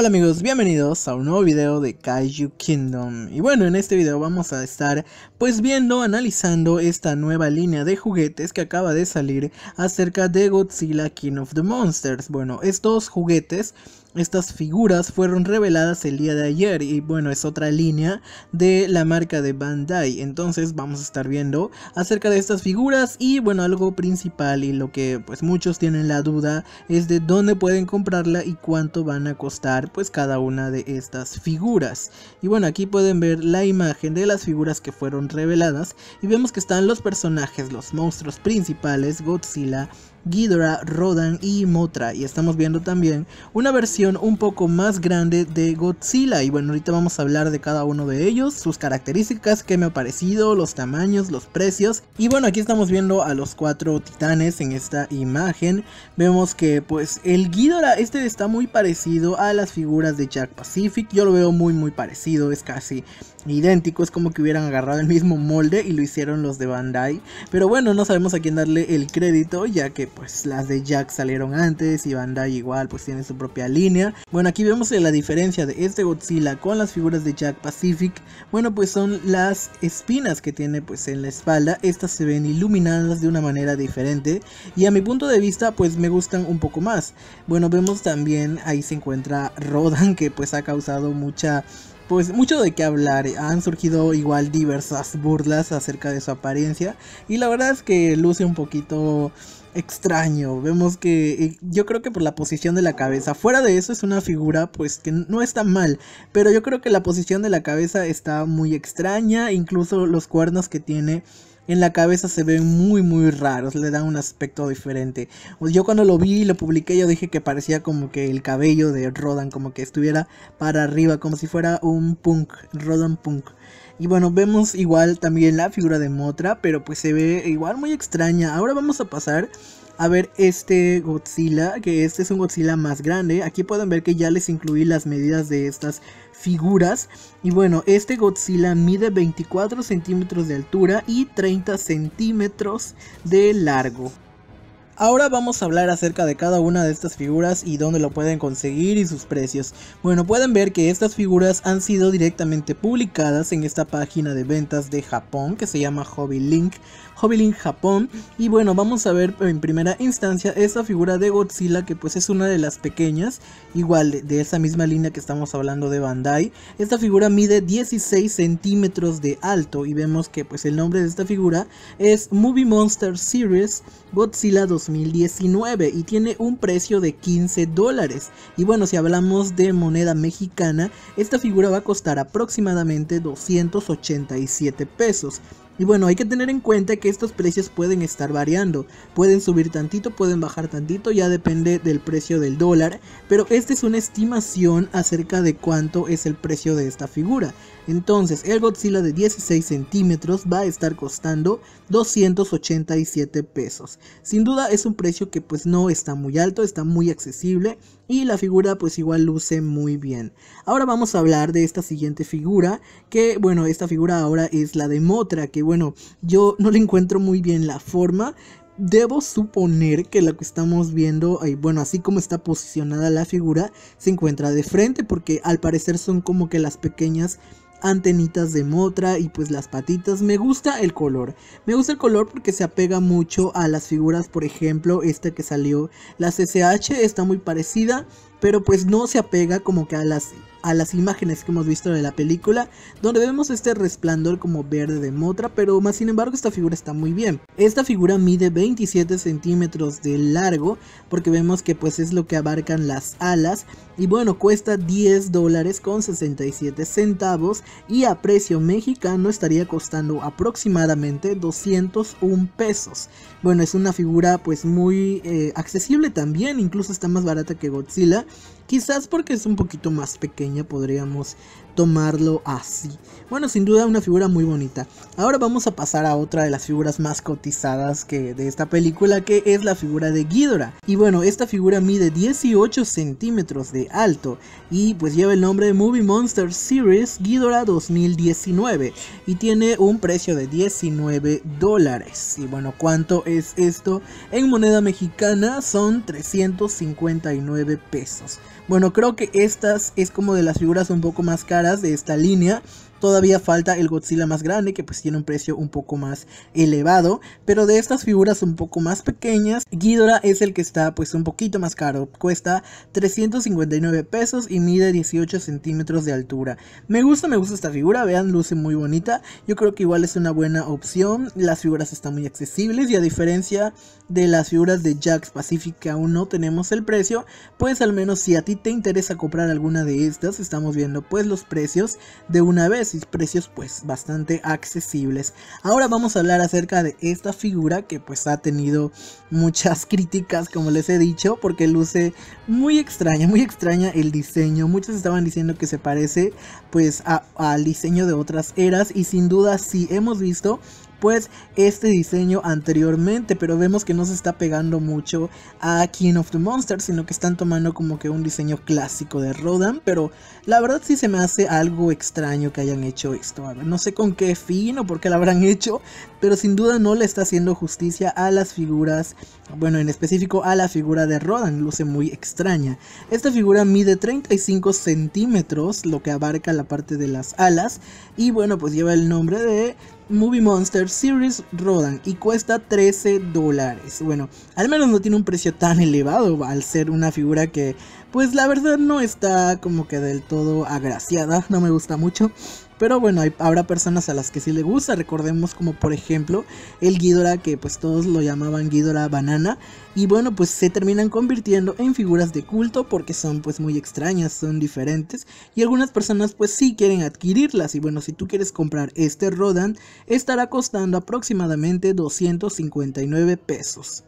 Hola amigos, bienvenidos a un nuevo video de Kaiju Kingdom. Y bueno en este video vamos a estar pues viendo, analizando esta nueva línea de juguetes que acaba de salir acerca de Godzilla King of the Monsters. Bueno estos juguetes estas figuras fueron reveladas el día de ayer y bueno es otra línea de la marca de Bandai. Entonces vamos a estar viendo acerca de estas figuras y bueno algo principal y lo que pues muchos tienen la duda es de dónde pueden comprarla y cuánto van a costar pues cada una de estas figuras. Y bueno aquí pueden ver la imagen de las figuras que fueron reveladas y vemos que están los personajes los monstruos principales Godzilla Ghidorah, Rodan y Motra y estamos viendo también una versión un poco más grande de Godzilla. Y bueno ahorita vamos a hablar de cada uno de ellos, sus características, qué me ha parecido, los tamaños, los precios. Y bueno aquí estamos viendo a los cuatro titanes en esta imagen, vemos que pues el Ghidorah este está muy parecido a las figuras de Jack Pacific, yo lo veo muy muy parecido, es casi idéntico, es como que hubieran agarrado el mismo molde y lo hicieron los de Bandai, pero bueno no sabemos a quién darle el crédito ya que pues las de Jack salieron antes y Bandai igual pues tiene su propia línea. Bueno aquí vemos la diferencia de este Godzilla con las figuras de Jack Pacific. Bueno pues son las espinas que tiene pues en la espalda. Estas se ven iluminadas de una manera diferente y a mi punto de vista pues me gustan un poco más. Bueno vemos también ahí se encuentra Rodan que pues ha causado mucha pues mucho de qué hablar. Han surgido igual diversas burlas acerca de su apariencia. Y la verdad es que luce un poquito extraño. Vemos que eh, yo creo que por la posición de la cabeza. Fuera de eso es una figura pues que no está mal. Pero yo creo que la posición de la cabeza está muy extraña. Incluso los cuernos que tiene en la cabeza se ven muy muy raros, le dan un aspecto diferente. Yo cuando lo vi y lo publiqué yo dije que parecía como que el cabello de Rodan como que estuviera para arriba, como si fuera un punk, Rodan punk. Y bueno, vemos igual también la figura de Motra, pero pues se ve igual muy extraña. Ahora vamos a pasar a ver este Godzilla, que este es un Godzilla más grande. Aquí pueden ver que ya les incluí las medidas de estas figuras. Y bueno, este Godzilla mide 24 centímetros de altura y 30 centímetros de largo. Ahora vamos a hablar acerca de cada una de estas figuras y dónde lo pueden conseguir y sus precios. Bueno, pueden ver que estas figuras han sido directamente publicadas en esta página de ventas de Japón que se llama Hobby Link. Hobby Japón y bueno vamos a ver en primera instancia esta figura de Godzilla que pues es una de las pequeñas igual de, esa misma línea que estamos hablando de Bandai esta figura mide 16 centímetros de alto y vemos que pues el nombre de esta figura es Movie Monster Series Godzilla 2019 y tiene un precio de 15 dólares. Y bueno si hablamos de moneda mexicana esta figura va a costar aproximadamente 287 pesos y bueno, hay que tener en cuenta que estos precios pueden estar variando. Pueden subir tantito, pueden bajar tantito, ya depende del precio del dólar. Pero esta es una estimación acerca de cuánto es el precio de esta figura. Entonces, el Godzilla de 16 centímetros va a estar costando 287 pesos. Sin duda es un precio que pues no está muy alto, está muy accesible y la figura pues igual luce muy bien. Ahora vamos a hablar de esta siguiente figura, que bueno, esta figura ahora es la de Motra, que bueno, yo no le encuentro muy bien la forma. Debo suponer que lo que estamos viendo, bueno, así como está posicionada la figura, se encuentra de frente porque al parecer son como que las pequeñas antenitas de motra y pues las patitas. Me gusta el color. Me gusta el color porque se apega mucho a las figuras, por ejemplo, esta que salió, la CCH está muy parecida, pero pues no se apega como que a las a las imágenes que hemos visto de la película, donde vemos este resplandor como verde de Motra, pero más sin embargo esta figura está muy bien. Esta figura mide 27 centímetros de largo, porque vemos que pues es lo que abarcan las alas, y bueno, cuesta 10 dólares con 67 centavos, y a precio mexicano estaría costando aproximadamente 201 pesos. Bueno, es una figura pues muy eh, accesible también, incluso está más barata que Godzilla, quizás porque es un poquito más pequeña podríamos tomarlo así. Bueno, sin duda una figura muy bonita. Ahora vamos a pasar a otra de las figuras más cotizadas que de esta película, que es la figura de Ghidorah. Y bueno, esta figura mide 18 centímetros de alto y pues lleva el nombre de Movie Monster Series Ghidorah 2019 y tiene un precio de 19 dólares. Y bueno, ¿cuánto es esto? En moneda mexicana son 359 pesos. Bueno, creo que estas es como de las figuras un poco más caras de esta línea. Todavía falta el Godzilla más grande que pues tiene un precio un poco más elevado. Pero de estas figuras un poco más pequeñas, Ghidorah es el que está pues un poquito más caro. Cuesta 359 pesos y mide 18 centímetros de altura. Me gusta, me gusta esta figura. Vean, luce muy bonita. Yo creo que igual es una buena opción. Las figuras están muy accesibles y a diferencia de las figuras de Jax Pacific que aún no tenemos el precio, pues al menos si a ti te interesa comprar alguna de estas, estamos viendo pues los precios de una vez precios pues bastante accesibles. Ahora vamos a hablar acerca de esta figura que pues ha tenido muchas críticas como les he dicho porque luce muy extraña, muy extraña el diseño. Muchos estaban diciendo que se parece pues al diseño de otras eras y sin duda si hemos visto pues este diseño anteriormente, pero vemos que no se está pegando mucho a King of the Monsters, sino que están tomando como que un diseño clásico de Rodan, pero la verdad sí se me hace algo extraño que hayan hecho esto. A ver, no sé con qué fin o por qué lo habrán hecho, pero sin duda no le está haciendo justicia a las figuras, bueno, en específico a la figura de Rodan, luce muy extraña. Esta figura mide 35 centímetros, lo que abarca la parte de las alas, y bueno, pues lleva el nombre de Movie Monster Series Rodan y cuesta 13 dólares. Bueno, al menos no tiene un precio tan elevado al ser una figura que pues la verdad no está como que del todo agraciada, no me gusta mucho. Pero bueno, habrá personas a las que sí le gusta. Recordemos como por ejemplo el Ghidorah que pues todos lo llamaban Ghidorah banana. Y bueno, pues se terminan convirtiendo en figuras de culto porque son pues muy extrañas, son diferentes. Y algunas personas pues sí quieren adquirirlas. Y bueno, si tú quieres comprar este Rodan, estará costando aproximadamente 259 pesos.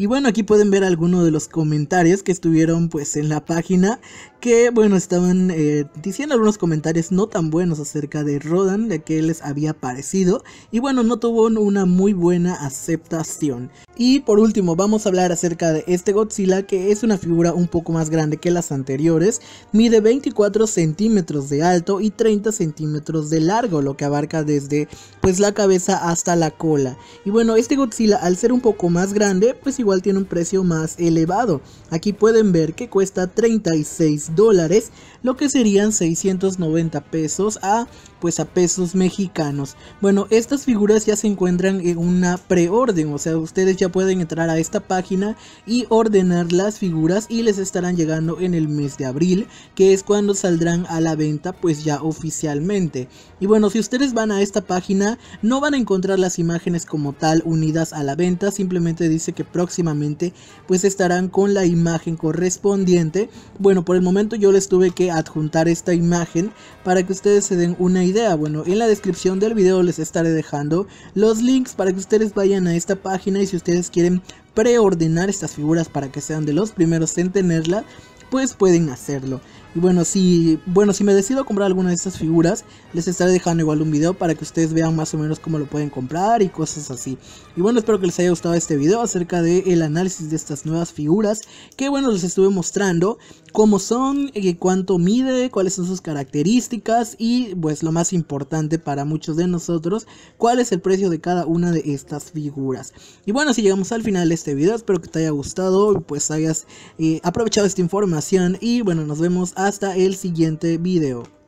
Y bueno, aquí pueden ver algunos de los comentarios que estuvieron pues en la página que bueno, estaban eh, diciendo algunos comentarios no tan buenos acerca de Rodan, de que les había parecido y bueno, no tuvo una muy buena aceptación. Y por último, vamos a hablar acerca de este Godzilla que es una figura un poco más grande que las anteriores, mide 24 centímetros de alto y 30 centímetros de largo, lo que abarca desde pues la cabeza hasta la cola. Y bueno, este Godzilla al ser un poco más grande, pues igual tiene un precio más elevado. Aquí pueden ver que cuesta 36 dólares, lo que serían 690 pesos a pues a pesos mexicanos. Bueno, estas figuras ya se encuentran en una preorden, o sea, ustedes ya pueden entrar a esta página y ordenar las figuras y les estarán llegando en el mes de abril, que es cuando saldrán a la venta pues ya oficialmente. Y bueno, si ustedes van a esta página, no van a encontrar las imágenes como tal unidas a la venta, simplemente dice que próximamente pues estarán con la imagen correspondiente. Bueno, por el momento yo les tuve que adjuntar esta imagen para que ustedes se den una idea. Bueno, en la descripción del video les estaré dejando los links para que ustedes vayan a esta página y si ustedes quieren preordenar estas figuras para que sean de los primeros en tenerla, pues pueden hacerlo. Y bueno, si, bueno, si me decido comprar alguna de estas figuras, les estaré dejando igual un video para que ustedes vean más o menos cómo lo pueden comprar y cosas así. Y bueno, espero que les haya gustado este video acerca del el análisis de estas nuevas figuras. Que bueno, les estuve mostrando cómo son, eh, cuánto mide, cuáles son sus características y pues lo más importante para muchos de nosotros, cuál es el precio de cada una de estas figuras. Y bueno, si llegamos al final de este video, espero que te haya gustado, pues hayas eh, aprovechado esta información y bueno, nos vemos hasta el siguiente video.